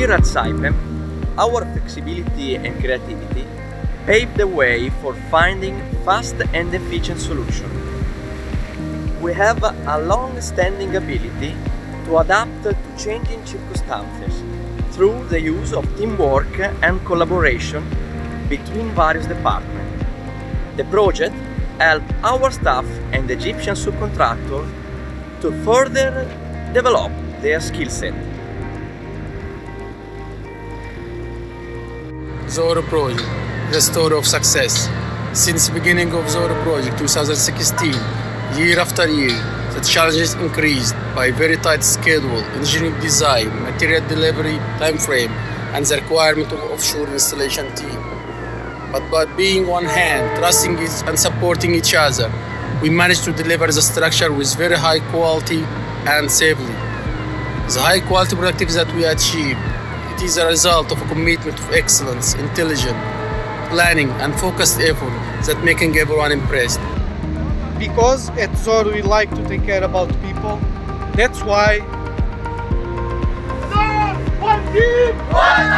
Here at Saipem, our flexibility and creativity pave the way for finding fast and efficient solutions. We have a long-standing ability to adapt to changing circumstances through the use of teamwork and collaboration between various departments. The project helped our staff and Egyptian subcontractors to further develop their skill set. Zohr Project, the story of success. Since the beginning of Zohr Project 2016, year after year, the challenges increased by very tight schedule, engineering design, material delivery time frame, and the requirement of offshore installation team. But by being one hand, trusting each and supporting each other, we managed to deliver the structure with very high quality and safely. The high quality productivity that we achieved, it is a result of a commitment of excellence, intelligence, planning and focused effort that making everyone impressed. Because at Zohr we like to take care about people, that's why One team, one nation!